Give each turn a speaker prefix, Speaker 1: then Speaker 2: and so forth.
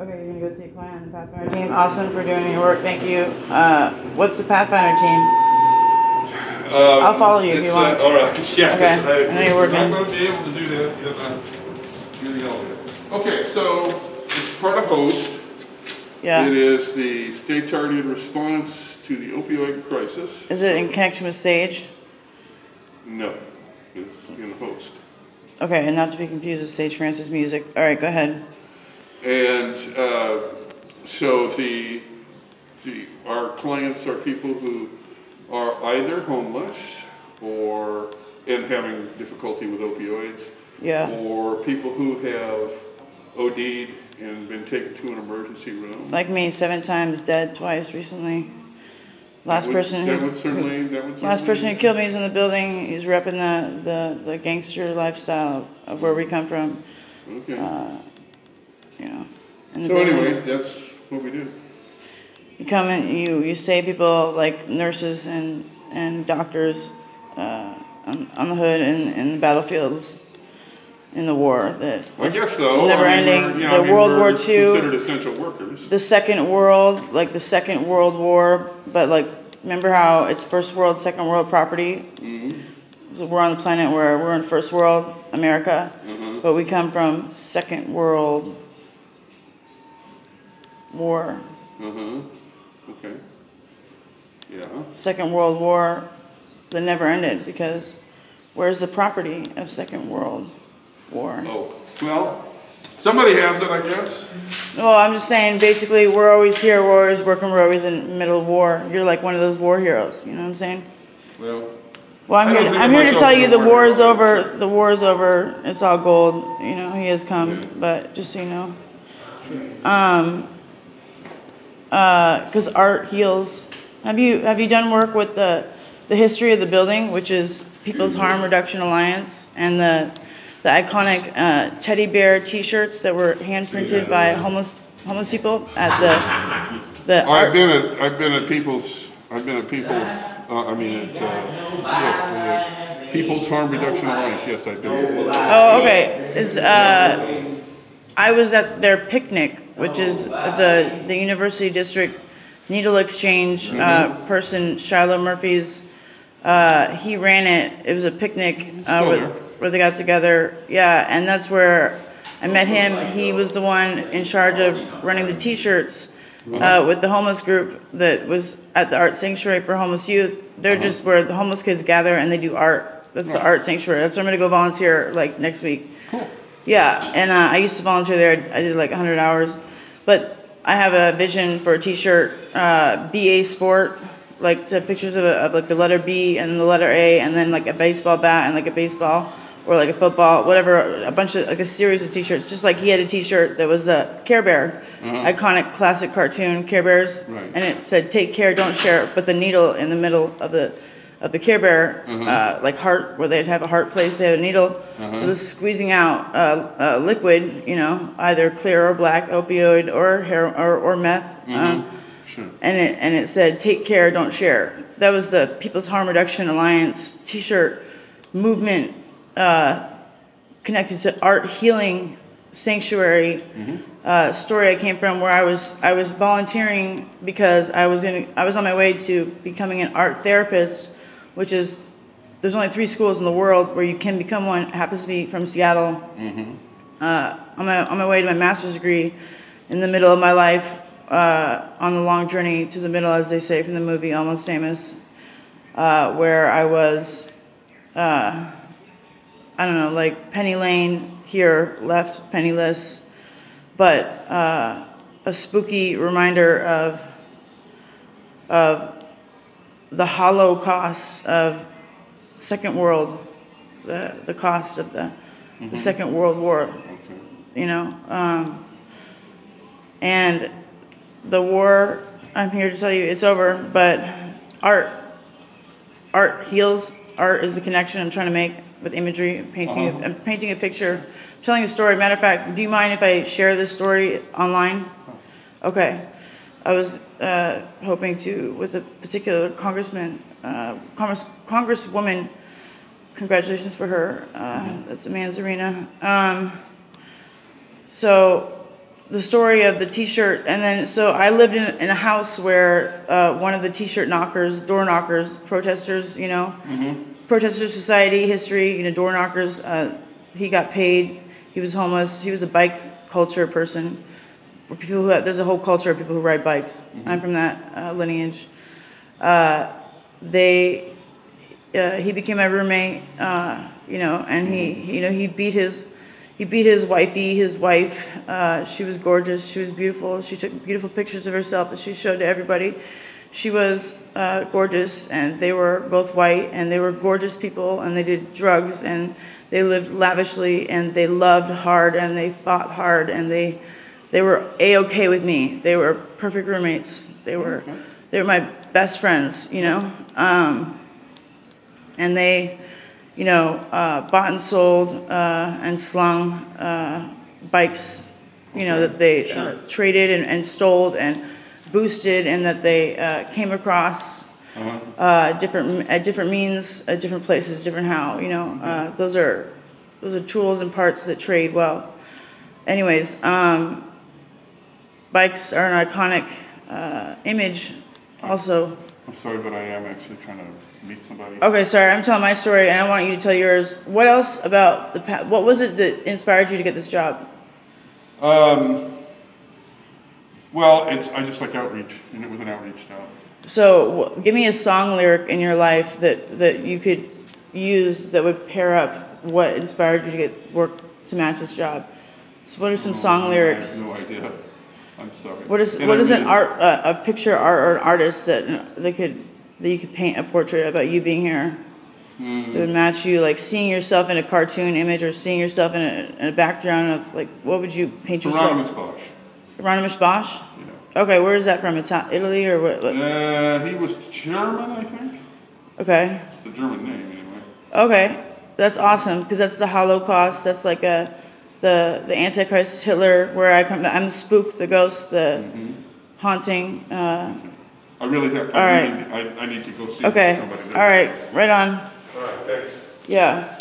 Speaker 1: Okay, you're gonna go see Clan Pathfinder team. Awesome for doing your work. Thank you. Uh, what's the Pathfinder team?
Speaker 2: Uh,
Speaker 1: I'll follow you if you want.
Speaker 2: Uh, all right. Yeah.
Speaker 1: Okay.
Speaker 2: I,
Speaker 1: I know you're working.
Speaker 2: I'm not going to be able to do that uh, the. Okay, so it's part of host.
Speaker 1: Yeah.
Speaker 2: It is the state targeted response to the opioid crisis.
Speaker 1: Is it in connection with Sage?
Speaker 2: No, it's in host.
Speaker 1: Okay, and not to be confused with Sage Francis music. All right, go ahead.
Speaker 2: And uh, so the, the, our clients are people who are either homeless or, and having difficulty with opioids.
Speaker 1: Yeah.
Speaker 2: Or people who have OD'd and been taken to an emergency room.
Speaker 1: Like me, seven times dead twice recently. Last
Speaker 2: would-
Speaker 1: person who,
Speaker 2: would certainly, that would certainly.
Speaker 1: last person who killed me is in the building. He's repping the, the, the gangster lifestyle of where we come from.
Speaker 2: Okay.
Speaker 1: Uh, you know.
Speaker 2: So
Speaker 1: building.
Speaker 2: anyway, that's what we do.
Speaker 1: You come in, you, you save people like nurses and, and doctors uh, on, on the hood and in the battlefields in the war that
Speaker 2: I guess so.
Speaker 1: Never
Speaker 2: I mean,
Speaker 1: ending.
Speaker 2: yeah,
Speaker 1: The
Speaker 2: I mean,
Speaker 1: World War II.
Speaker 2: Considered essential workers.
Speaker 1: the second world, like the second world war, but like remember how it's first world, second world property?
Speaker 2: Mhm.
Speaker 1: So we're on the planet where we're in first world America,
Speaker 2: Mhm.
Speaker 1: but we come from second world war.
Speaker 2: Uh-huh. Okay. Yeah.
Speaker 1: Second World War that never ended because where's the property of Second World War?
Speaker 2: Oh, well, somebody has it, I guess.
Speaker 1: Well, I'm just saying, basically, we're always here, we're always working, we're always in the middle of war. You're like one of those war heroes, you know what I'm saying?
Speaker 2: Well,
Speaker 1: Well, I'm here, I'm here to tell you the
Speaker 2: war
Speaker 1: war is over, the war is over, it's all gold, you know, he has come,
Speaker 2: Yeah.
Speaker 1: but just so you know. Um, uh, cause art heals. Have you, have you done work with the, the history of the building, which is People's Harm Reduction Alliance, and the, the iconic, uh, teddy bear t-shirts that were hand printed by homeless, homeless people at the, the
Speaker 2: I've been at, I've been at People's, I've been at People's, uh, I mean, at, uh, yeah, uh, People's Harm Reduction Alliance, yes, I've been.
Speaker 1: Oh, okay. Is uh, I was at their picnic, which is the the University District Needle Exchange uh, person, Shilo Murphy's. Uh, he ran it. It was a picnic uh, where, where they got together. Yeah, and that's where I met him. He was the one in charge of running the T-shirts. Uh, with the homeless group that was at the art sanctuary for homeless youth, they're just where the homeless kids gather and they do art. That's the art sanctuary. That's where I'm gonna go volunteer like next week.
Speaker 2: Cool.
Speaker 1: Yeah, and uh, I used to volunteer there. I did like 100 hours, but I have a vision for a T-shirt, uh, BA Sport, like to pictures of, a, of like the letter B and the letter A, and then like a baseball bat and like a baseball or like a football, whatever. A bunch of like a series of T-shirts. Just like he had a T-shirt that was a Care Bear, iconic classic cartoon Care Bears,
Speaker 2: Right.
Speaker 1: and it said "Take care, don't share," but the needle in the middle of the of the Care Bear, uh, like heart, where they'd have a heart place, they had a needle. It was squeezing out uh, uh, liquid, you know, either clear or black, opioid or hair or, or meth. Um,
Speaker 2: Sure.
Speaker 1: and it and it said "Take care, don't share." That was the People's Harm Reduction Alliance T-shirt movement uh, connected to art healing sanctuary uh, story I came from, where I was I was volunteering because I was in I was on my way to becoming an art therapist, which is there's only three schools in the world where you can become one. It happens to be from Seattle. Uh, on my on my way to my master's degree, in the middle of my life, uh, on the long journey to the middle, as they say from the movie Almost Famous, uh, where I was, uh, I don't know, like Penny Lane here, left penniless, but uh, a spooky reminder of of the hollow cost of Second World, the the cost of the the Second World War
Speaker 2: Okay.
Speaker 1: you know. Um, and the war, I'm here to tell you, it's over. But art, art heals. Art is the connection I'm trying to make with imagery, painting.
Speaker 2: Uh-huh.
Speaker 1: A, I'm painting a picture, telling a story. Matter of fact, do you mind if I share this story online? Okay. I was uh, hoping to, with a particular congressman, uh, Congress, congresswoman. Congratulations for her. Uh, That's Amanda Zarina. Um, so the story of the T-shirt, and then so I lived in, in a house where uh, one of the T-shirt knockers, door knockers, protesters, you know, protester society history, you know, door knockers. Uh, he got paid. He was homeless. He was a bike culture person. People who there's a whole culture of people who ride bikes. I'm from that uh, lineage. Uh, they uh, he became my roommate, uh, you know, and he, he, you know, he beat his, he beat his wifey, his wife. Uh, she was gorgeous. She was beautiful. She took beautiful pictures of herself that she showed to everybody. She was uh, gorgeous, and they were both white, and they were gorgeous people, and they did drugs, and they lived lavishly, and they loved hard, and they fought hard, and they, they were a okay with me. They were perfect roommates. They were, they were my best friends, you know. Um, and they, you know, uh, bought and sold uh, and slung uh, bikes, you know, that they uh, traded and, and stole and boosted, and that they uh, came across uh, different at different means, at different places, different how. You know, uh, those are those are tools and parts that trade well. Anyways, um, bikes are an iconic uh, image, also.
Speaker 2: I'm sorry, but I am actually trying to meet somebody.
Speaker 1: Okay, sorry, I'm telling my story, and I want you to tell yours. What else about the pa- what was it that inspired you to get this job?
Speaker 2: Um, well, it's, I just like outreach, and it was an outreach job.
Speaker 1: So, give me a song lyric in your life that that you could use that would pair up what inspired you to get work to match this job. So, what are some song lyrics?
Speaker 2: I have no idea. I'm sorry.
Speaker 1: What is
Speaker 2: And
Speaker 1: what
Speaker 2: I
Speaker 1: is an art uh, a picture art or an artist that that could that you could paint a portrait about you being here
Speaker 2: Hmm.
Speaker 1: that would match you like seeing yourself in a cartoon image or seeing yourself in a, in a background of like what would you paint yourself?
Speaker 2: Hieronymus Bosch,
Speaker 1: Hieronymus Bosch.
Speaker 2: yeah.
Speaker 1: Okay, where is that from? It's Italy or what? what?
Speaker 2: Uh, he was German, I think.
Speaker 1: Okay,
Speaker 2: The German name, anyway.
Speaker 1: okay, that's awesome because that's the Holocaust. That's like a the the Antichrist Hitler. Where I come, I'm the spook, the ghost, the
Speaker 2: Mm-hmm.
Speaker 1: haunting. Uh,
Speaker 2: I really have,
Speaker 1: All
Speaker 2: I
Speaker 1: right.
Speaker 2: really, I, I need to go see
Speaker 1: okay,
Speaker 2: somebody.
Speaker 1: all right, right on.
Speaker 2: All right, thanks.
Speaker 1: Yeah.